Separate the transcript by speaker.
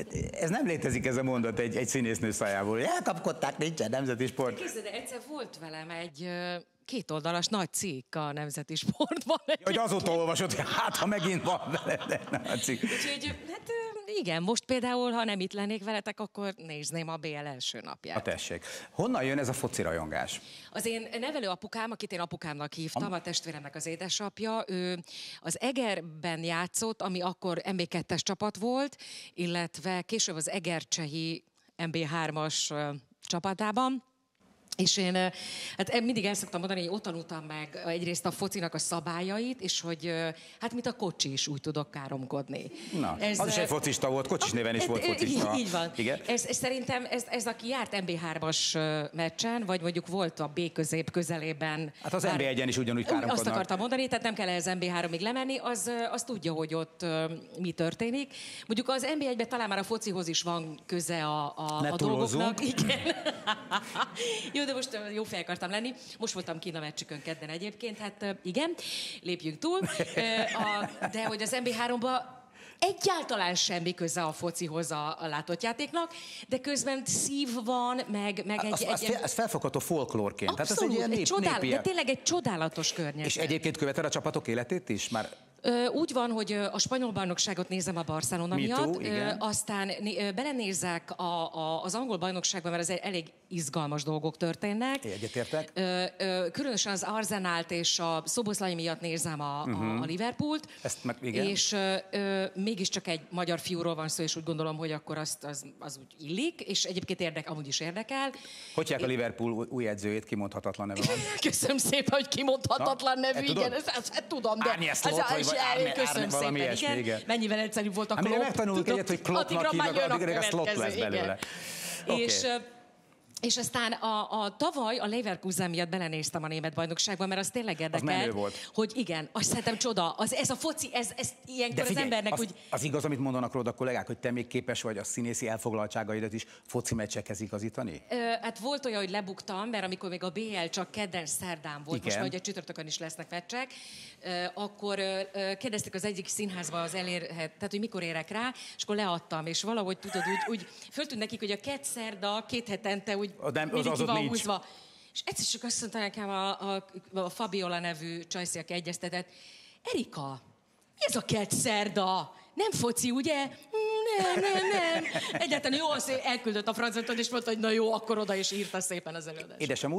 Speaker 1: Hát ez nem létezik ez a mondat egy, egy színésznő szájából, elkapkodták, nincsen nemzeti sport.
Speaker 2: Képzeld, egyszer volt velem egy ö, kétoldalas nagy cikk a Nemzeti Sportban.
Speaker 1: Hogy azóta olvasod, hát ha megint van vele a cikk.
Speaker 2: Úgyhogy, hát igen, most például, ha nem itt lennék veletek, akkor nézném a BL első napját.
Speaker 1: A tessék. Honnan jön ez a foci rajongás?
Speaker 2: Az én nevelő apukám, akit én apukámnak hívtam, a testvéremnek az édesapja, ő az Egerben játszott, ami akkor MB2-es csapat volt, illetve később az Egercsehi MB3-as ö, csapatában. És én hát mindig el szoktam mondani, hogy ott tanultam meg egyrészt a focinak a szabályait, és hogy hát mint a kocsi is úgy tudok káromkodni.
Speaker 1: Na, az is egy focista volt, kocsis néven is
Speaker 2: Hát,
Speaker 1: volt
Speaker 2: ö,
Speaker 1: focista.
Speaker 2: Így, így van.
Speaker 1: Igen?
Speaker 2: Ez, ez szerintem, ez, ez aki járt MB3-as ö, meccsen, vagy mondjuk volt a B közép közelében.
Speaker 1: Hát az
Speaker 2: Bár-
Speaker 1: NB1-en is ugyanúgy
Speaker 2: Úgy,
Speaker 1: káromkodnak.
Speaker 2: Azt akartam mondani, tehát nem kell ehhez MB3-ig lemenni, az, az tudja, hogy ott mi történik. Mondjuk az MB1-ben talán már a focihoz is van köze a, a,
Speaker 1: Ne
Speaker 2: a dolgoknak. Igen. jó, de most jó fej akartam lenni. Most voltam kint a meccsükön kedden egyébként, hát igen, lépjünk túl. A, de hogy az MB3-ba Egyáltalán semmi köze a focihoz a, a látott játéknak, de közben szív van, meg, meg egy...
Speaker 1: Az, az,
Speaker 2: egy,
Speaker 1: fel, az felfogható folklórként. Tehát ez
Speaker 2: abszolút,
Speaker 1: egy ilyen nép,
Speaker 2: csodál,
Speaker 1: népi
Speaker 2: de tényleg egy csodálatos környezet.
Speaker 1: És egyébként követed a csapatok életét is? Már
Speaker 2: úgy van, hogy a spanyol bajnokságot nézem a Barcelona
Speaker 1: Me too,
Speaker 2: miatt,
Speaker 1: igen.
Speaker 2: aztán belenézek a, a, az angol bajnokságban, mert ez elég izgalmas dolgok történnek.
Speaker 1: Egyetértek.
Speaker 2: Különösen az Arzenált és a Szoboszlai miatt nézem a, a, a Liverpoolt.
Speaker 1: Ezt meg- igen.
Speaker 2: És ö, mégiscsak egy magyar fiúról van szó, és úgy gondolom, hogy akkor azt, az, az úgy illik, és egyébként érdek, amúgy is érdekel.
Speaker 1: hogy hívják a Liverpool új- edzőjét, kimondhatatlan neve van.
Speaker 2: Köszönöm szépen, hogy kimondhatatlan
Speaker 1: Na,
Speaker 2: nevű,
Speaker 1: tudod?
Speaker 2: igen, ezt, ezt, ezt tudom, de...
Speaker 1: Árnyes
Speaker 2: ez-
Speaker 1: vagy Árne-
Speaker 2: Köszönöm
Speaker 1: Árne-
Speaker 2: szépen, igen.
Speaker 1: igen.
Speaker 2: Mennyivel egyszerűbb volt a
Speaker 1: Amire
Speaker 2: Klopp.
Speaker 1: megtanulunk egyet, hogy
Speaker 2: addigra már
Speaker 1: hívnak,
Speaker 2: jön a
Speaker 1: addigra meg slot lesz belőle. Oké.
Speaker 2: És, és aztán a, a tavaly a Leverkusen miatt belenéztem a német bajnokságba, mert az tényleg érdekel.
Speaker 1: volt.
Speaker 2: Hogy igen, azt szerintem csoda. Az, ez a foci, ez, ez ilyenkor az embernek
Speaker 1: az,
Speaker 2: úgy...
Speaker 1: az igaz, amit mondanak rólad a kollégák, hogy te még képes vagy a színészi elfoglaltságaidat is foci meccsekhez igazítani?
Speaker 2: Ö, hát volt olyan, hogy lebuktam, mert amikor még a BL csak kedden, szerdán volt,
Speaker 1: Igen.
Speaker 2: most már ugye csütörtökön is lesznek meccsek, ö, akkor ö, ö, kérdezték az egyik színházba az elérhet, tehát hogy mikor érek rá, és akkor leadtam, és valahogy tudod, úgy, úgy föltűnt nekik, hogy a kett szerda két hetente úgy
Speaker 1: A nem- az-
Speaker 2: mindig
Speaker 1: az
Speaker 2: ki van
Speaker 1: nincs.
Speaker 2: húzva. És egyszer csak azt mondta nekem a, a, a Fabiola nevű csajszi, aki egyeztetett, Erika, mi ez a kett szerda? Nem foci, ugye? Nem, nem, nem. Egyáltalán jó, az elküldött a francot, és mondta, hogy na jó, akkor oda is írta szépen az előadást.
Speaker 1: Édesem,